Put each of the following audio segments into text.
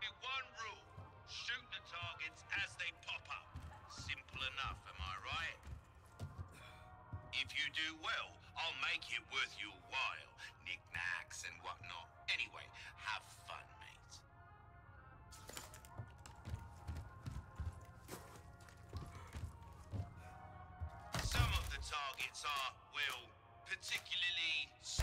With one rule, shoot the targets as they pop up. Simple enough, am I right? If you do well, I'll make it worth your while. Knickknacks and whatnot. Anyway, have fun, mate. Some of the targets are, well, particularly... s-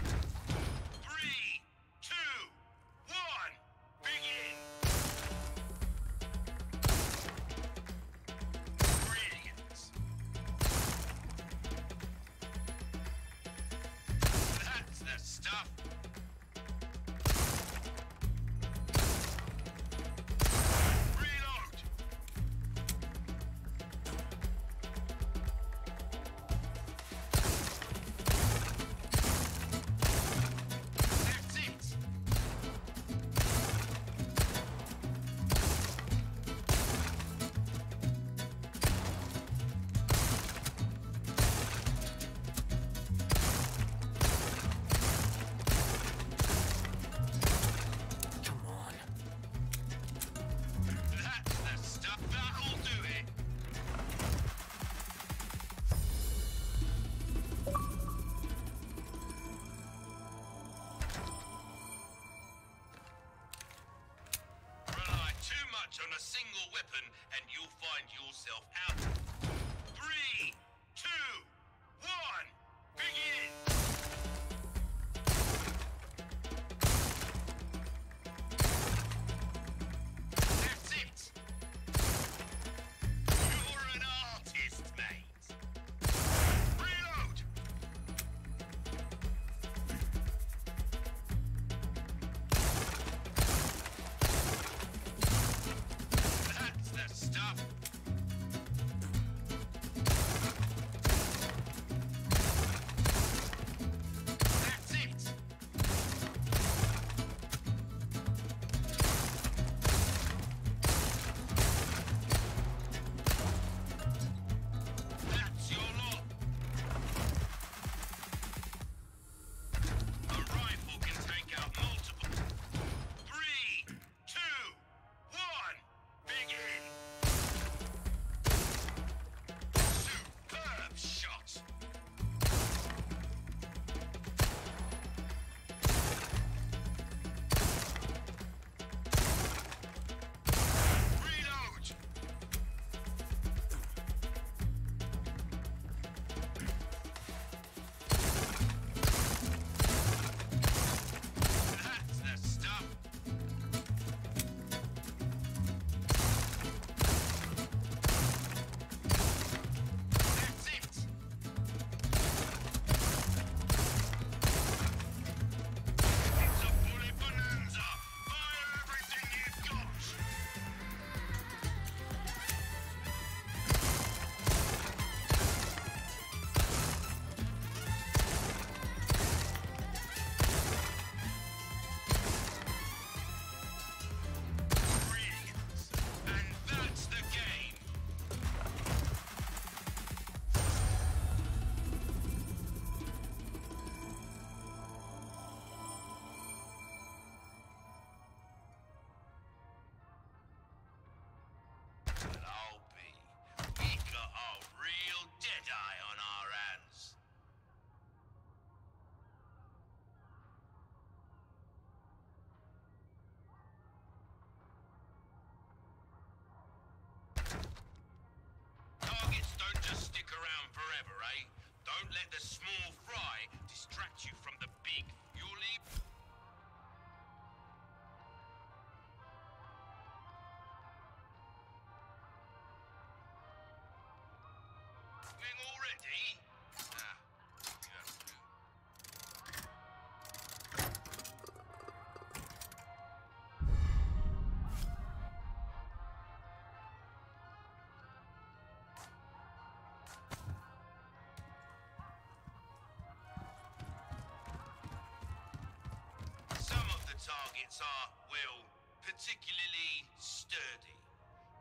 Much on a single weapon and you'll find yourself out. Three, two, one, begin! Swing already? Some of the targets are, well, particularly sturdy.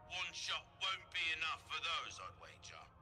One shot won't be enough for those, I'd wager.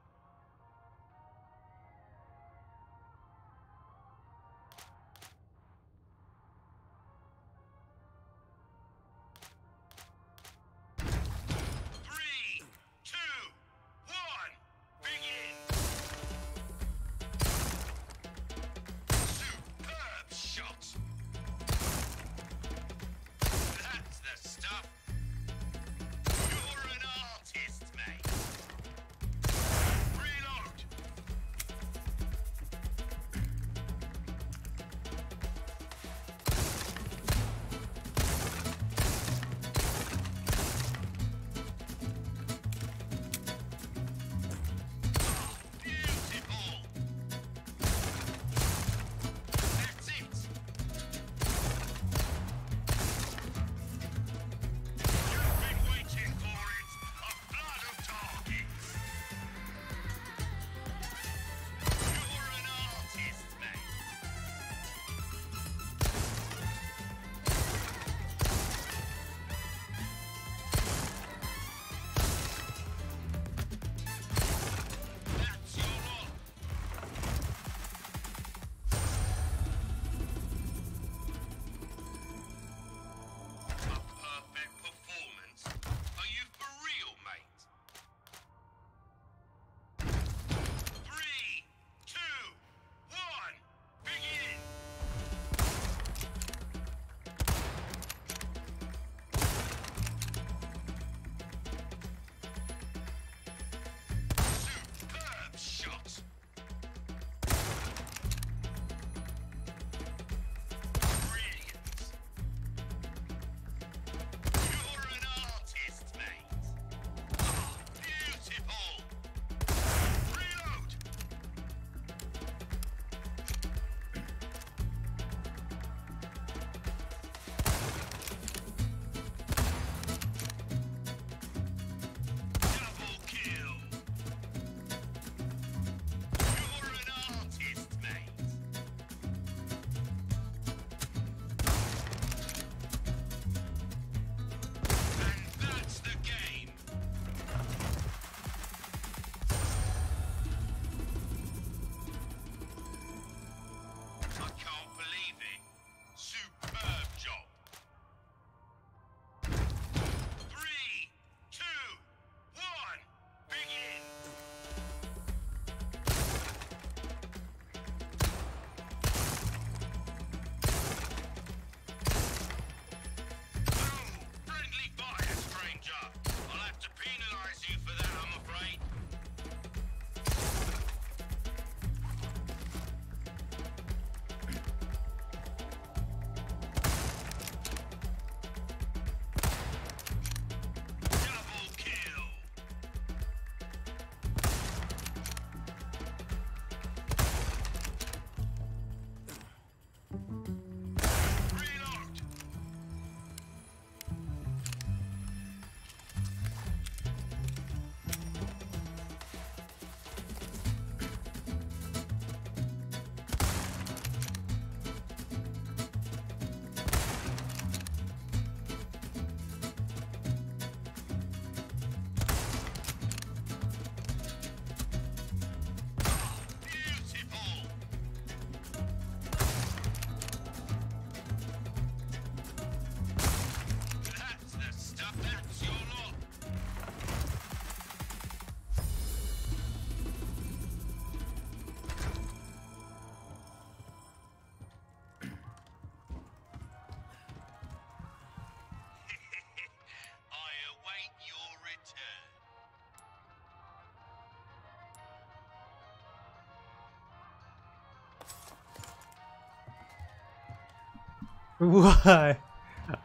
Why?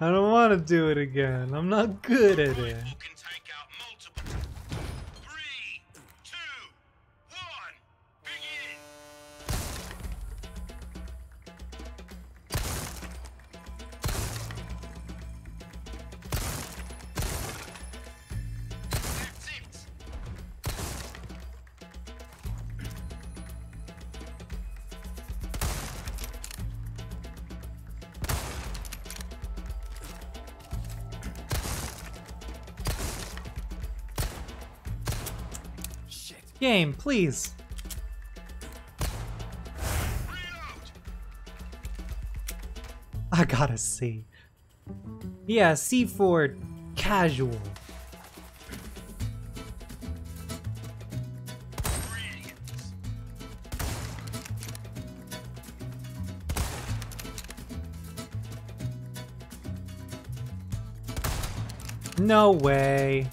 I don't want to do it again. I'm not good at it. Game, please. I gotta see. Yeah, C4 casual. No way.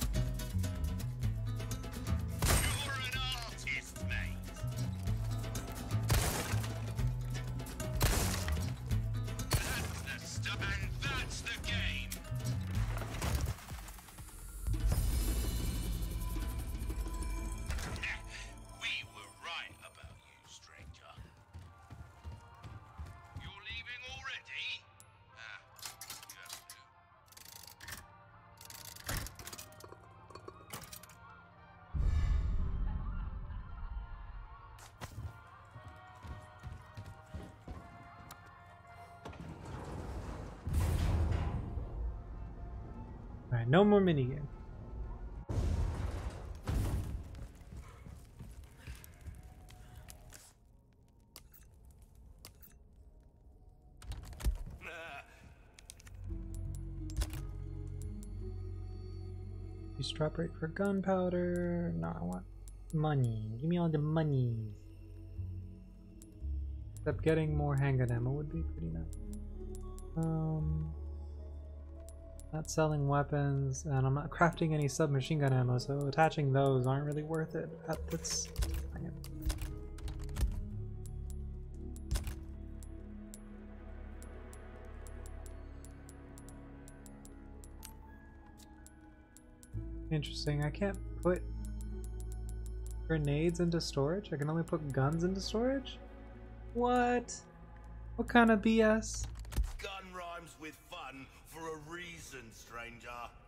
Alright, no more minigame. Use drop rate for gunpowder. No, I want money. Give me all the money. Except getting more handgun ammo would be pretty nice. Um, not selling weapons, and I'm not crafting any submachine gun ammo, so attaching those aren't really worth it at this. Interesting. I can't put grenades into storage. I can only put guns into storage. What? What kind of BS? Stranger.